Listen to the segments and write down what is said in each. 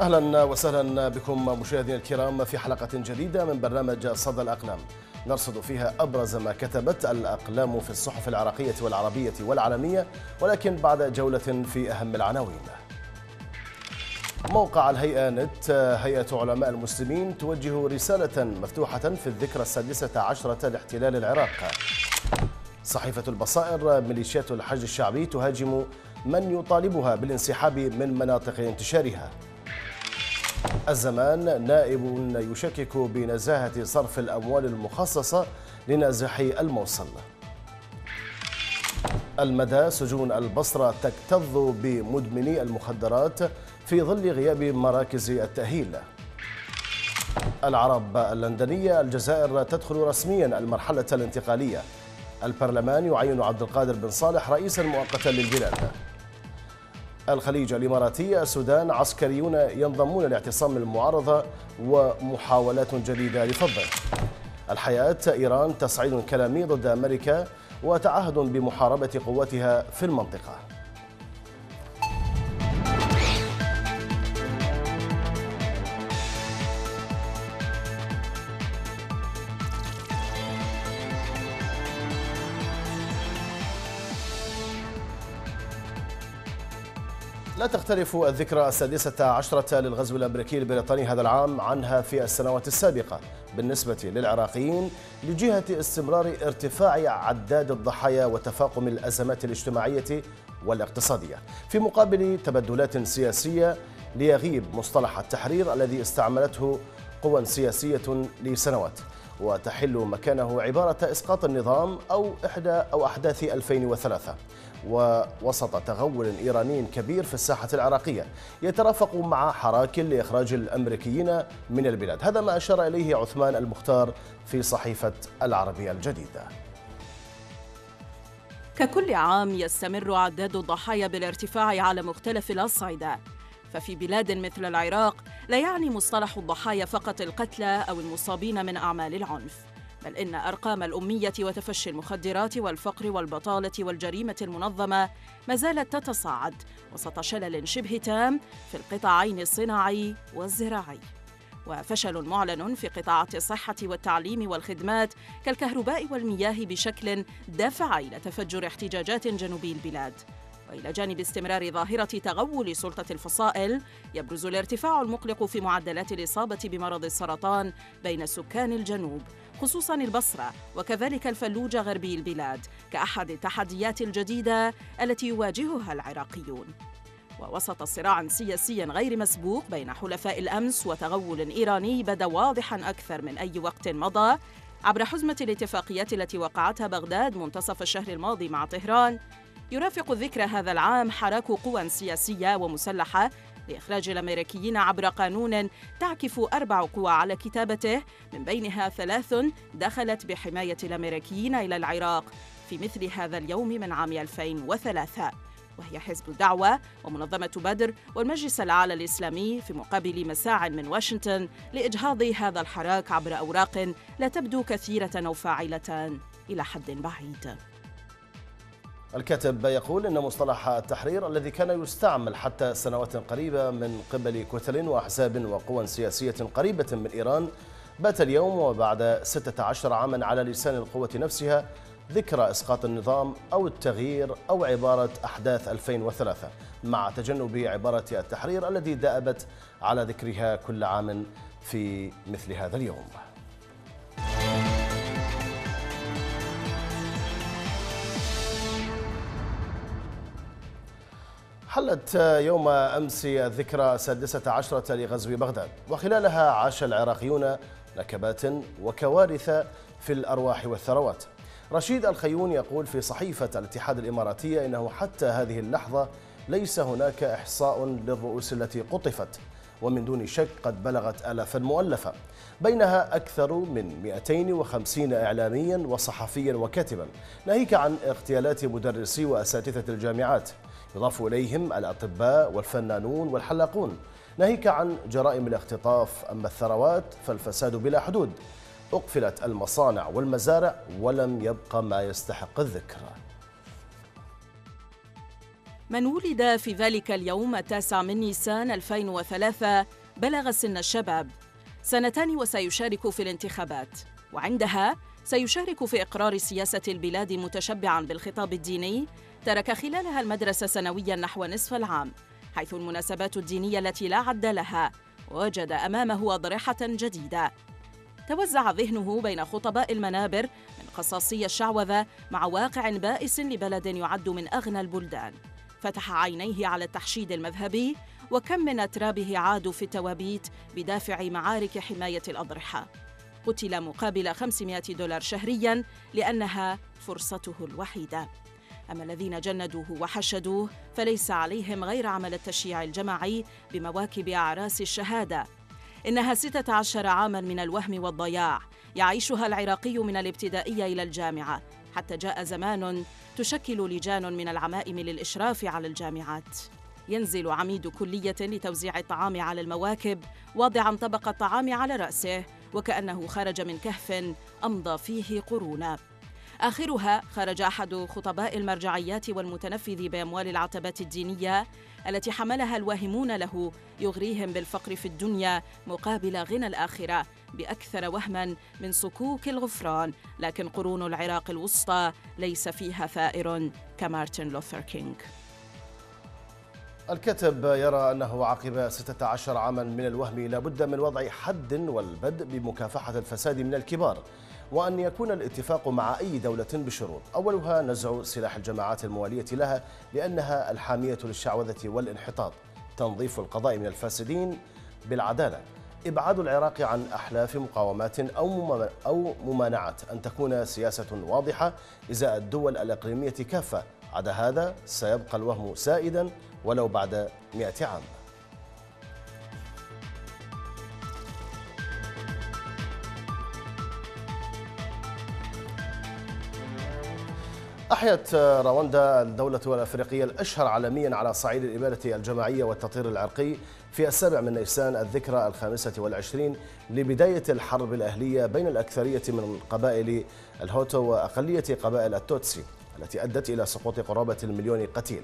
أهلا وسهلا بكم مشاهدينا الكرام في حلقة جديدة من برنامج صدى الأقلام نرصد فيها أبرز ما كتبت الأقلام في الصحف العراقية والعربية والعالمية ولكن بعد جولة في أهم العناوين. موقع الهيئة نت هيئة علماء المسلمين توجه رسالة مفتوحة في الذكرى السادسة عشرة لاحتلال العراق. صحيفة البصائر ميليشيات الحج الشعبي تهاجم من يطالبها بالانسحاب من مناطق انتشارها. الزمان نائب يشكك بنزاهة صرف الأموال المخصصة لنازح الموصل. المدى سجون البصرة تكتظ بمدمني المخدرات في ظل غياب مراكز التأهيل. العرب اللندنية الجزائر تدخل رسميا المرحلة الانتقالية. البرلمان يعين عبد القادر بن صالح رئيسا مؤقتا للبلاد. الخليج الإماراتي السودان عسكريون ينضمون لاعتصام المعارضة ومحاولات جديدة لفضه. الحياة إيران تصعيد كلامي ضد أمريكا وتعهد بمحاربة قواتها في المنطقة. لا تختلف الذكرى السادسة عشرة للغزو الأمريكي البريطاني هذا العام عنها في السنوات السابقة بالنسبة للعراقيين لجهة استمرار ارتفاع عداد الضحايا وتفاقم الأزمات الاجتماعية والاقتصادية. في مقابل تبدلات سياسية ليغيب مصطلح التحرير الذي استعملته قوى سياسية لسنوات وتحل مكانه عبارة إسقاط النظام أو إحدى أو أحداث 2003 ووسط تغول إيراني كبير في الساحة العراقية يترافق مع حراك لإخراج الأمريكيين من البلاد. هذا ما أشار إليه عثمان المختار في صحيفة العربية الجديدة. ككل عام يستمر عداد الضحايا بالارتفاع على مختلف الأصعدة. ففي بلاد مثل العراق لا يعني مصطلح الضحايا فقط القتلى أو المصابين من أعمال العنف. بل إن أرقام الأمية وتفشي المخدرات والفقر والبطالة والجريمة المنظمة ما زالت تتصاعد وسط شلل شبه تام في القطاعين الصناعي والزراعي. وفشل معلن في قطاعات الصحة والتعليم والخدمات كالكهرباء والمياه بشكل دافع إلى تفجر احتجاجات جنوبي البلاد. والى جانب استمرار ظاهرة تغول سلطة الفصائل يبرز الارتفاع المقلق في معدلات الإصابة بمرض السرطان بين سكان الجنوب خصوصا البصرة وكذلك الفلوجه غربي البلاد كأحد التحديات الجديدة التي يواجهها العراقيون. ووسط صراع سياسي غير مسبوق بين حلفاء الأمس وتغول إيراني بدا واضحا أكثر من أي وقت مضى عبر حزمة الاتفاقيات التي وقعتها بغداد منتصف الشهر الماضي مع طهران يرافق ذكرى هذا العام حراك قوى سياسية ومسلحة لإخراج الأمريكيين عبر قانون تعكف أربع قوى على كتابته من بينها ثلاث دخلت بحماية الأمريكيين إلى العراق في مثل هذا اليوم من عام 2003 وهي حزب الدعوة ومنظمة بدر والمجلس الأعلى الإسلامي في مقابل مساع من واشنطن لإجهاض هذا الحراك عبر أوراق لا تبدو كثيرة أو فاعلة إلى حد بعيد. الكاتب يقول إن مصطلح التحرير الذي كان يستعمل حتى سنوات قريبة من قبل كتل واحزاب وقوى سياسية قريبة من إيران بات اليوم وبعد 16 عاما على لسان القوة نفسها ذكرى إسقاط النظام أو التغيير أو عبارة أحداث 2003 مع تجنب عبارة التحرير الذي دأبت على ذكرها كل عام في مثل هذا اليوم. حلت يوم أمس الذكرى السادسة عشرة لغزو بغداد وخلالها عاش العراقيون نكبات وكوارث في الأرواح والثروات. رشيد الخيون يقول في صحيفة الاتحاد الإماراتية إنه حتى هذه اللحظة ليس هناك إحصاء للرؤوس التي قطفت ومن دون شك قد بلغت آلافا مؤلفة بينها أكثر من 250 إعلاميا وصحفيا وكاتبا. ناهيك عن اغتيالات مدرسي وأساتذة الجامعات. يضاف إليهم الأطباء والفنانون والحلاقون. ناهيك عن جرائم الاختطاف أما الثروات فالفساد بلا حدود. أقفلت المصانع والمزارع ولم يبقى ما يستحق الذكر من ولد في ذلك اليوم التاسع من نيسان 2003 بلغ سن الشباب. سنتان وسيشارك في الانتخابات. وعندها سيشارك في إقرار سياسة البلاد متشبعا بالخطاب الديني ترك خلالها المدرسة سنويا نحو نصف العام حيث المناسبات الدينية التي لا عد لها وجد أمامه أضرحة جديدة. توزع ذهنه بين خطباء المنابر من قصاصي الشعوذة مع واقع بائس لبلد يعد من أغنى البلدان. فتح عينيه على التحشيد المذهبي وكم من أترابه عادوا في التوابيت بدافع معارك حماية الأضرحة. قتل مقابل 500 دولار شهرياً لأنها فرصته الوحيدة. أما الذين جندوه وحشدوه فليس عليهم غير عمل التشييع الجماعي بمواكب أعراس الشهادة. إنها 16 عاماً من الوهم والضياع يعيشها العراقي من الابتدائية إلى الجامعة. حتى جاء زمان تشكل لجان من العمائم للإشراف على الجامعات. ينزل عميد كلية لتوزيع الطعام على المواكب واضعا طبق الطعام على رأسه وكأنه خرج من كهف أمضى فيه قرونا. آخرها خرج أحد خطباء المرجعيات والمتنفذ بأموال العتبات الدينية التي حملها الواهمون له يغريهم بالفقر في الدنيا مقابل غنى الآخرة بأكثر وهما من صكوك الغفران. لكن قرون العراق الوسطى ليس فيها ثائر كمارتن لوثر كينغ. الكاتب يرى أنه عقب 16 عاما من الوهم لابد من وضع حد والبدء بمكافحة الفساد من الكبار. وأن يكون الاتفاق مع أي دولة بشروط. أولها نزع سلاح الجماعات الموالية لها لأنها الحامية للشعوذة والانحطاط. تنظيف القضاء من الفاسدين بالعدالة. إبعاد العراق عن أحلاف مقاومات أو أو ممانعة. أن تكون سياسة واضحة. إزاء الدول الإقليمية كافة. عدا هذا سيبقى الوهم سائدا ولو بعد مئة عام. أحيت رواندا الدولة الأفريقية الأشهر عالميا على صعيد الإبادة الجماعية والتطهير العرقي في السابع من نيسان الذكرى الخامسة والعشرين لبداية الحرب الأهلية بين الأكثرية من قبائل الهوتو وأقلية قبائل التوتسي التي أدت إلى سقوط قرابة المليون قتيل.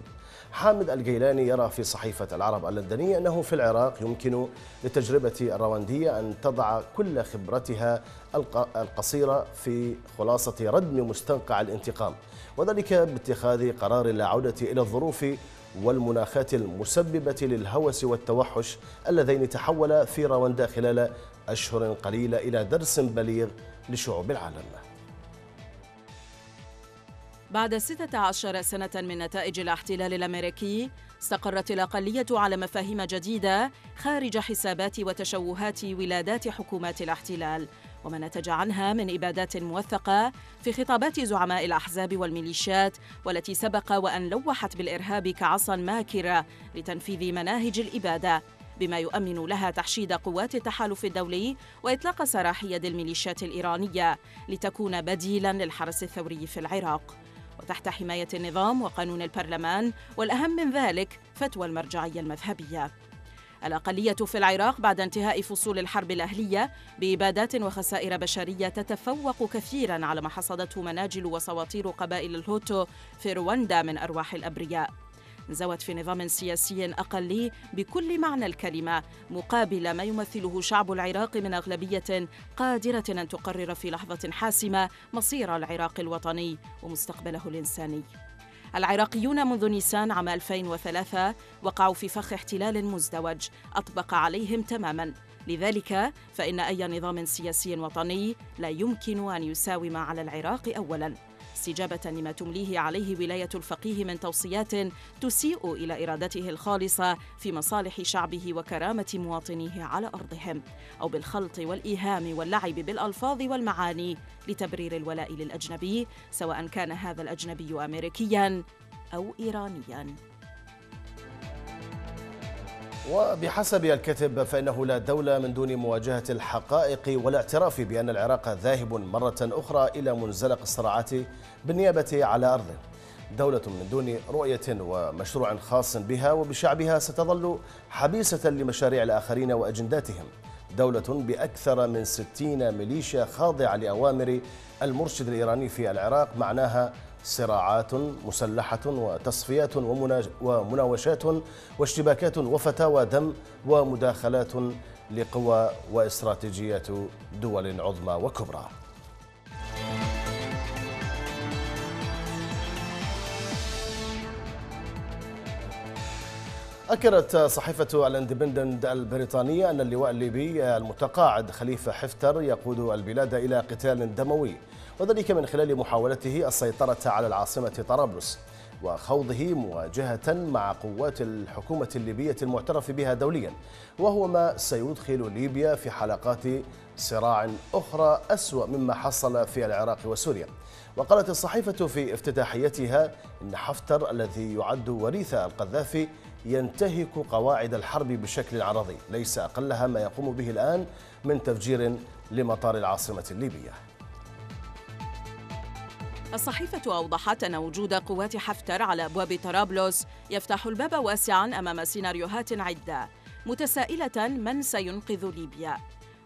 حامد الجيلاني يرى في صحيفة العرب اللندنية أنه في العراق يمكن للتجربة الرواندية أن تضع كل خبرتها القصيرة في خلاصة ردم مستنقع الانتقام. وذلك باتخاذ قرار العودة إلى الظروف والمناخات المسببة للهوس والتوحش اللذين تحولا في رواندا خلال أشهر قليلة إلى درس بليغ لشعوب العالم. بعد 16 سنة من نتائج الاحتلال الأمريكي استقرت الأقلية على مفاهيم جديدة خارج حسابات وتشوهات ولادات حكومات الاحتلال. وما نتج عنها من إبادات موثقة في خطابات زعماء الأحزاب والميليشيات والتي سبق وأن لوحت بالإرهاب كعصا ماكرة لتنفيذ مناهج الإبادة بما يؤمن لها تحشيد قوات التحالف الدولي وإطلاق سراح يد الميليشيات الإيرانية لتكون بديلاً للحرس الثوري في العراق. وتحت حماية النظام وقانون البرلمان والأهم من ذلك فتوى المرجعية المذهبية. الأقلية في العراق بعد انتهاء فصول الحرب الأهلية بإبادات وخسائر بشرية تتفوق كثيراً على ما حصدته مناجل وسواطير قبائل الهوتو في رواندا من أرواح الأبرياء. زوت في نظام سياسي أقلي بكل معنى الكلمة مقابل ما يمثله شعب العراق من أغلبية قادرة أن تقرر في لحظة حاسمة مصير العراق الوطني ومستقبله الإنساني. العراقيون منذ نيسان عام 2003 وقعوا في فخ احتلال مزدوج أطبق عليهم تماما. لذلك فإن أي نظام سياسي وطني لا يمكن أن يساوم على العراق أولاً. استجابة لما تمليه عليه ولاية الفقيه من توصيات تسيء إلى إرادته الخالصة في مصالح شعبه وكرامة مواطنيه على أرضهم أو بالخلط والإيهام واللعب بالألفاظ والمعاني لتبرير الولاء للأجنبي سواء كان هذا الأجنبي أمريكياً أو إيرانياً. وبحسب الكاتب فإنه لا دولة من دون مواجهة الحقائق والاعتراف بأن العراق ذاهب مرة أخرى إلى منزلق الصراعات بالنيابة على أرضه. دولة من دون رؤية ومشروع خاص بها وبشعبها ستظل حبيسة لمشاريع الآخرين وأجنداتهم. دولة بأكثر من ستين ميليشيا خاضعة لأوامر المرشد الإيراني في العراق معناها صراعات مسلحة وتصفيات ومناوشات واشتباكات وفتاوى دم ومداخلات لقوى واستراتيجيات دول عظمى وكبرى. أكدت صحيفة الإندبندنت البريطانية أن اللواء الليبي المتقاعد خليفة حفتر يقود البلاد إلى قتال دموي. وذلك من خلال محاولته السيطرة على العاصمة طرابلس وخوضه مواجهة مع قوات الحكومة الليبية المعترف بها دوليا وهو ما سيدخل ليبيا في حلقات صراع أخرى أسوأ مما حصل في العراق وسوريا. وقالت الصحيفة في افتتاحيتها إن حفتر الذي يعد وريث القذافي ينتهك قواعد الحرب بشكل عرضي ليس أقلها ما يقوم به الآن من تفجير لمطار العاصمة الليبية. الصحيفة أوضحت أن وجود قوات حفتر على أبواب طرابلس يفتح الباب واسعا أمام سيناريوهات عدة متسائلة من سينقذ ليبيا.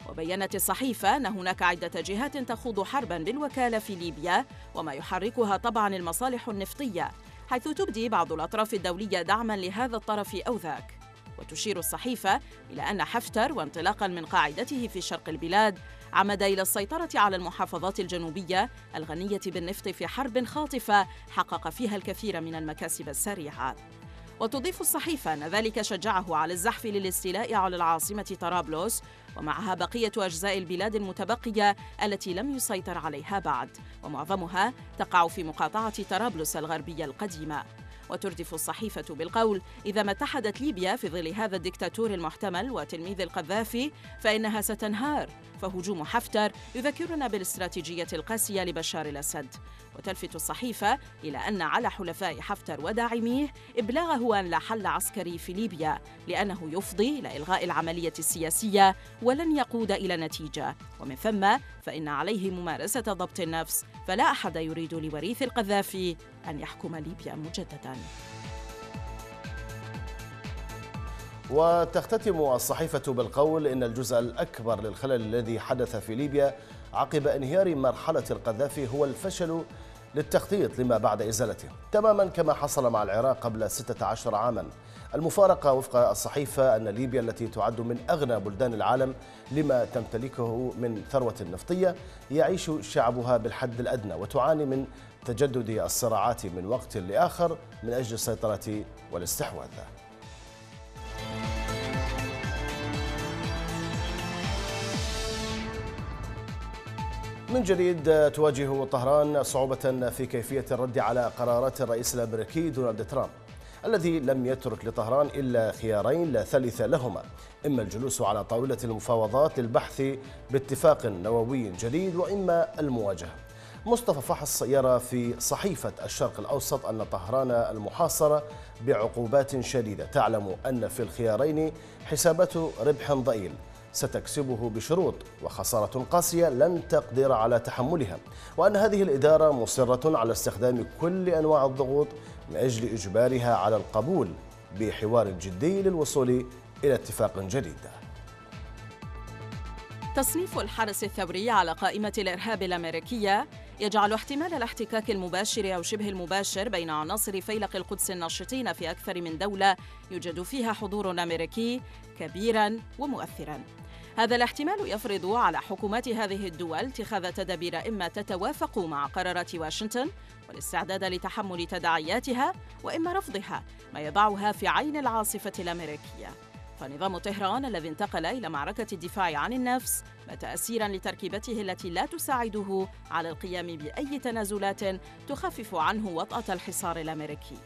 وبينت الصحيفة أن هناك عدة جهات تخوض حربا بالوكالة في ليبيا وما يحركها طبعا المصالح النفطية حيث تبدي بعض الأطراف الدولية دعما لهذا الطرف أو ذاك. وتشير الصحيفة إلى أن حفتر وانطلاقا من قاعدته في شرق البلاد عمد إلى السيطرة على المحافظات الجنوبية الغنية بالنفط في حرب خاطفة حقق فيها الكثير من المكاسب السريعة. وتضيف الصحيفة أن ذلك شجعه على الزحف للاستيلاء على العاصمة طرابلس ومعها بقية أجزاء البلاد المتبقية التي لم يسيطر عليها بعد ومعظمها تقع في مقاطعة طرابلس الغربية القديمة. وتردف الصحيفة بالقول إذا ما اتحدت ليبيا في ظل هذا الدكتاتور المحتمل وتلميذ القذافي فإنها ستنهار. فهجوم حفتر يذكرنا بالاستراتيجية القاسية لبشار الأسد. وتلفت الصحيفة إلى أن على حلفاء حفتر وداعميه إبلاغه أن لا حل عسكري في ليبيا لأنه يفضي إلى إلغاء العملية السياسية ولن يقود إلى نتيجة. ومن ثم فإن عليه ممارسة ضبط النفس فلا أحد يريد لوريث القذافي أن يحكم ليبيا مجدداً. وتختتم الصحيفة بالقول إن الجزء الأكبر للخلل الذي حدث في ليبيا عقب انهيار مرحلة القذافي هو الفشل للتخطيط لما بعد إزالته. تماما كما حصل مع العراق قبل 16 عاما. المفارقة وفق الصحيفة أن ليبيا التي تعد من أغنى بلدان العالم لما تمتلكه من ثروة نفطية يعيش شعبها بالحد الأدنى وتعاني من تجدد الصراعات من وقت لآخر من أجل السيطرة والاستحواذ. من جديد تواجه طهران صعوبة في كيفية الرد على قرارات الرئيس الأمريكي دونالد ترامب الذي لم يترك لطهران إلا خيارين لا ثالث لهما إما الجلوس على طاولة المفاوضات للبحث باتفاق نووي جديد وإما المواجهة. مصطفى فحص يرى في صحيفة الشرق الأوسط أن طهران المحاصرة بعقوبات شديدة تعلم أن في الخيارين حسابات ربح ضئيل. ستكسبه بشروط وخسارة قاسية لن تقدر على تحملها. وأن هذه الإدارة مصرة على استخدام كل أنواع الضغوط من أجل إجبارها على القبول بحوار جدي للوصول إلى اتفاق جديد. تصنيف الحرس الثوري على قائمة الإرهاب الأمريكية يجعل احتمال الاحتكاك المباشر أو شبه المباشر بين عناصر فيلق القدس الناشطين في أكثر من دولة يوجد فيها حضور أمريكي كبيرا ومؤثرا. هذا الاحتمال يفرض على حكومات هذه الدول اتخاذ تدابير إما تتوافق مع قرارات واشنطن والاستعداد لتحمل تداعياتها وإما رفضها ما يضعها في عين العاصفة الأمريكية. فنظام طهران الذي انتقل إلى معركة الدفاع عن النفس بات أسيرا لتركيبته التي لا تساعده على القيام بأي تنازلات تخفف عنه وطأة الحصار الأمريكي.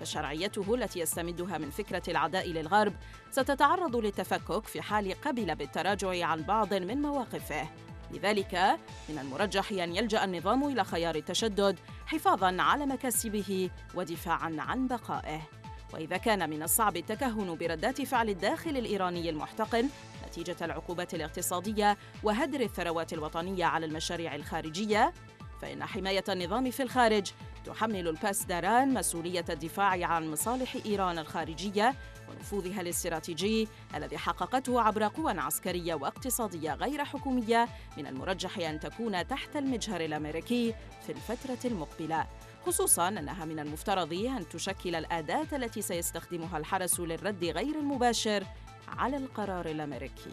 فشرعيته التي يستمدها من فكرة العداء للغرب ستتعرض للتفكك في حال قبل بالتراجع عن بعض من مواقفه. لذلك من المرجح أن يلجأ النظام إلى خيار التشدد حفاظاً على مكاسبه ودفاعاً عن بقائه. وإذا كان من الصعب التكهن بردات فعل الداخل الإيراني المحتقن نتيجة العقوبات الاقتصادية وهدر الثروات الوطنية على المشاريع الخارجية فإن حماية النظام في الخارج تحمل الباس داران مسؤولية الدفاع عن مصالح إيران الخارجية ونفوذها الاستراتيجي الذي حققته عبر قوى عسكرية واقتصادية غير حكومية من المرجح أن تكون تحت المجهر الأمريكي في الفترة المقبلة. خصوصا أنها من المفترض أن تشكل الأداة التي سيستخدمها الحرس للرد غير المباشر على القرار الأمريكي.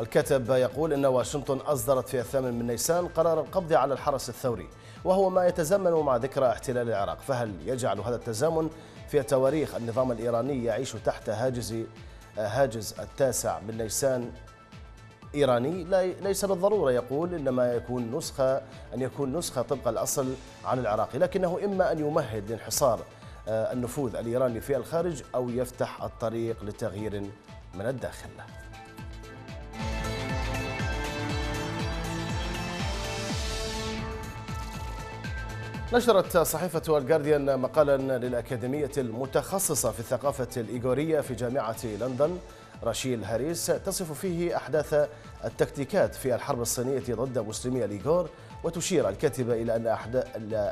الكاتب يقول أن واشنطن أصدرت في الثامن من نيسان قرار القبض على الحرس الثوري وهو ما يتزامن مع ذكرى احتلال العراق فهل يجعل هذا التزامن في تواريخ النظام الإيراني يعيش تحت هاجز هاجز التاسع من نيسان؟ إيراني ليس بالضرورة يقول إنما يكون نسخة أن يكون نسخة طبق الأصل عن العراقي. لكنه إما أن يمهد لانحصار آه، النفوذ الإيراني في الخارج أو يفتح الطريق لتغيير من الداخل. نشرت صحيفة الجارديان مقالا للأكاديمية المتخصصة في الثقافة الإيغورية في جامعة لندن. راشيل هاريس تصف فيه أحداث التكتيكات في الحرب الصينية ضد مسلمي الإيغور وتشير الكاتبة إلى أن أحد,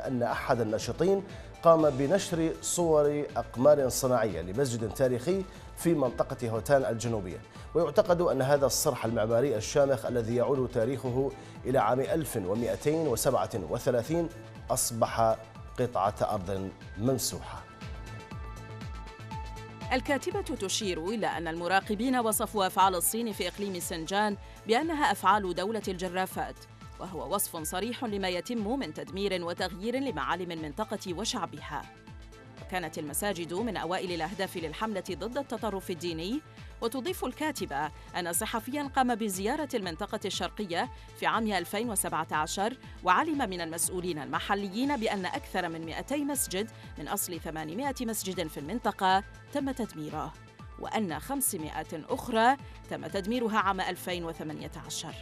أن أحد الناشطين قام بنشر صور أقمار صناعية لمسجد تاريخي في منطقة هوتان الجنوبية. ويعتقد أن هذا الصرح المعماري الشامخ الذي يعود تاريخه إلى عام 1237 أصبح قطعة أرض منسوحة الكاتبة تشير إلى أن المراقبين وصفوا أفعال الصين في إقليم سنجان بأنها أفعال دولة الجرافات وهو وصف صريح لما يتم من تدمير وتغيير لمعالم المنطقة وشعبها. كانت المساجد من أوائل الأهداف للحملة ضد التطرف الديني وتضيف الكاتبة أن صحفيا قام بزيارة المنطقة الشرقية في عام 2017 وعلم من المسؤولين المحليين بأن أكثر من 200 مسجد من أصل 800 مسجد في المنطقة تم تدميره وأن 500 أخرى تم تدميرها عام 2018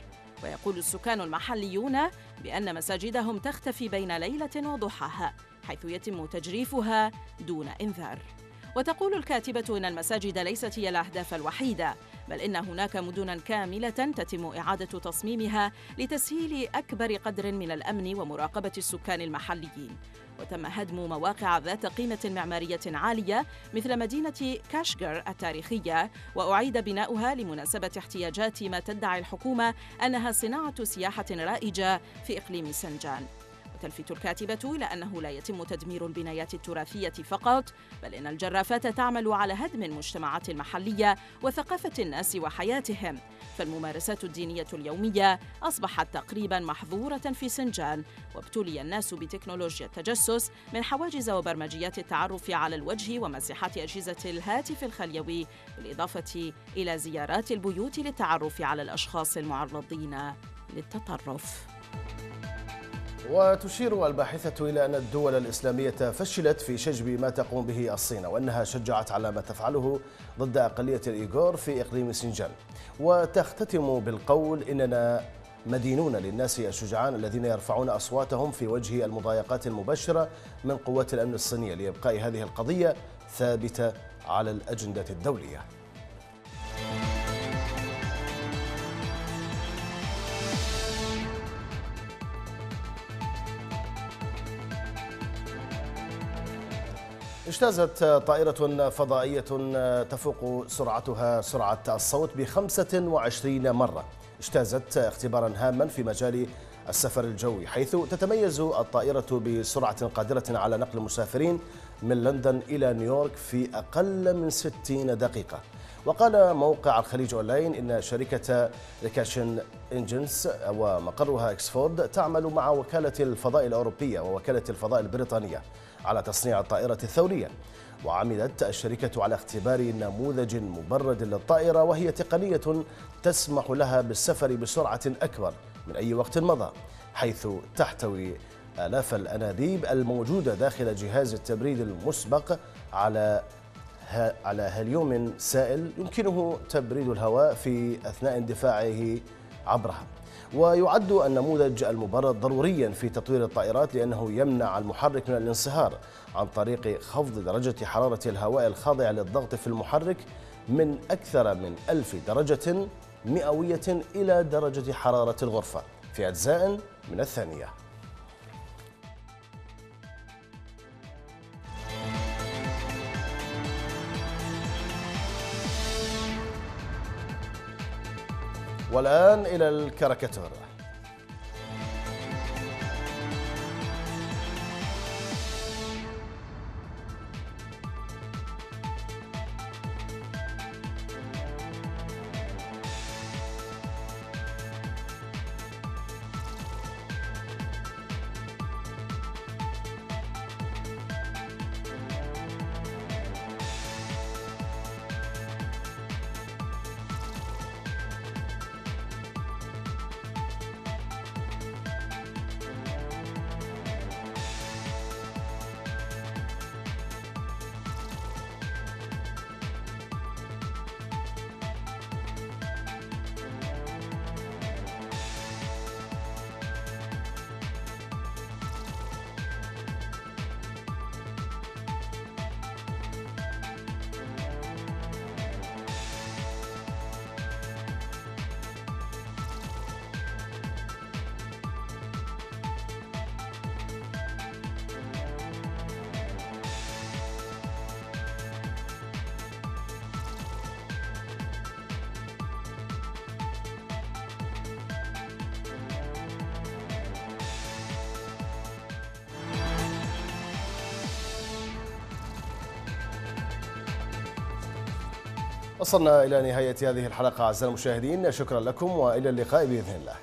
ويقول السكان المحليون بأن مساجدهم تختفي بين ليلة وضحاها حيث يتم تجريفها دون إنذار. وتقول الكاتبة إن المساجد ليست هي الأهداف الوحيدة بل إن هناك مدنا كاملة تتم إعادة تصميمها لتسهيل أكبر قدر من الأمن ومراقبة السكان المحليين. وتم هدم مواقع ذات قيمة معمارية عالية مثل مدينة كاشغر التاريخية وأعيد بناؤها لمناسبة احتياجات ما تدعي الحكومة أنها صناعة سياحة رائجة في إقليم سنجان. وتلفت الكاتبة إلى أنه لا يتم تدمير البنايات التراثية فقط بل إن الجرافات تعمل على هدم المجتمعات المحلية وثقافة الناس وحياتهم. فالممارسات الدينية اليومية أصبحت تقريبا محظورة في سنجان وابتلي الناس بتكنولوجيا التجسس من حواجز وبرمجيات التعرف على الوجه ومساحات أجهزة الهاتف الخليوي بالإضافة إلى زيارات البيوت للتعرف على الأشخاص المعرضين للتطرف. وتشير الباحثة إلى أن الدول الإسلامية فشلت في شجب ما تقوم به الصين وأنها شجعت على ما تفعله ضد أقلية الإيغور في إقليم سنجان وتختتم بالقول إننا مدينون للناس الشجعان الذين يرفعون أصواتهم في وجه المضايقات المبشرة من قوات الأمن الصينية لإبقاء هذه القضية ثابتة على الأجندة الدولية. اجتازت طائرة فضائية تفوق سرعتها سرعة الصوت ب 25 مرة. اجتازت اختبارا هاما في مجال السفر الجوي حيث تتميز الطائرة بسرعة قادرة على نقل المسافرين من لندن إلى نيويورك في أقل من 60 دقيقة. وقال موقع الخليج أونلاين إن شركة Reaction Engines ومقرها إكسفورد تعمل مع وكالة الفضاء الأوروبية ووكالة الفضاء البريطانية على تصنيع الطائرة الثورية. وعملت الشركة على اختبار نموذج مبرد للطائرة وهي تقنية تسمح لها بالسفر بسرعة أكبر من أي وقت مضى حيث تحتوي آلاف الأنابيب الموجودة داخل جهاز التبريد المسبق على على هليوم سائل يمكنه تبريد الهواء في أثناء اندفاعه عبرها ويعد النموذج المبرد ضروريا في تطوير الطائرات لأنه يمنع المحرك من الانصهار عن طريق خفض درجة حرارة الهواء الخاضع للضغط في المحرك من أكثر من ألف درجة مئوية إلى درجة حرارة الغرفة في أجزاء من الثانية. والآن إلى الكاريكاتورة وصلنا إلى نهاية هذه الحلقة أعزائي المشاهدين. شكرا لكم وإلى اللقاء بإذن الله.